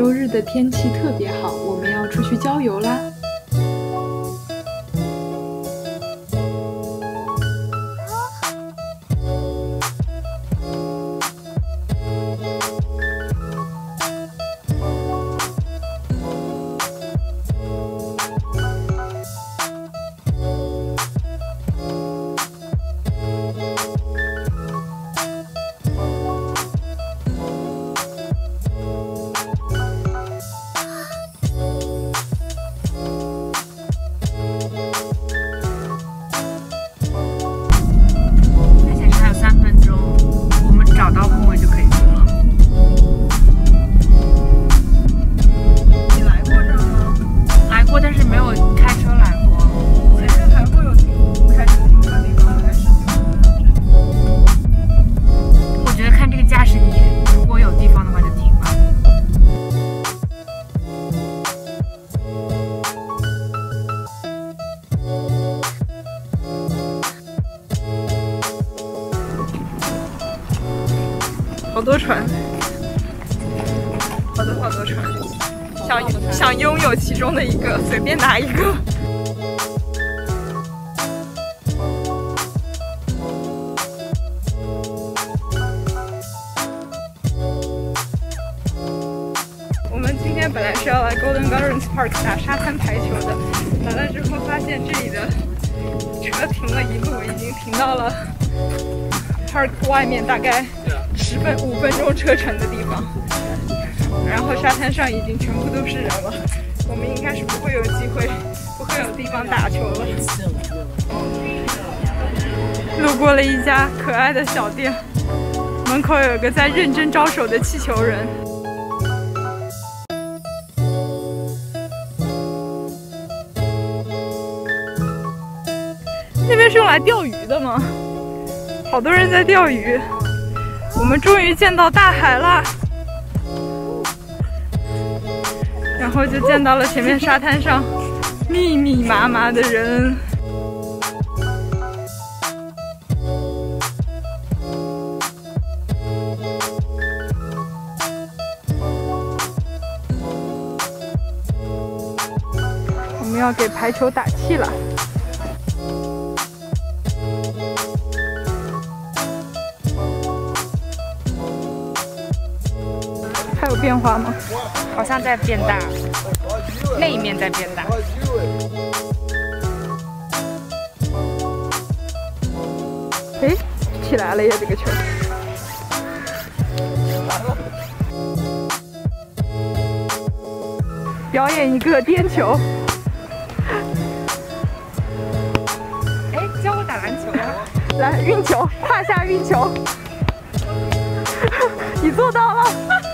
周日的天气特别好，我们要出去郊游啦。好多船，好多好多船，想想拥有其中的一个，随便拿一个。我们今天本来是要来 Golden Gardens Park 打沙滩排球的，来了之后发现这里的车停了一路，已经停到了 Park 外面，大概。十分五分钟车程的地方，然后沙滩上已经全部都是人了，我们应该是不会有机会，不会有地方打球了。路过了一家可爱的小店，门口有个在认真招手的气球人。那边是用来钓鱼的吗？好多人在钓鱼。我们终于见到大海了，然后就见到了前面沙滩上密密麻麻的人。我们要给排球打气了。变化吗？好像在变大，那一面在变大。哎，起来了呀，这个球！表演一个颠球。哎，教我打篮球啊！来，运球，胯下运球。你做到了。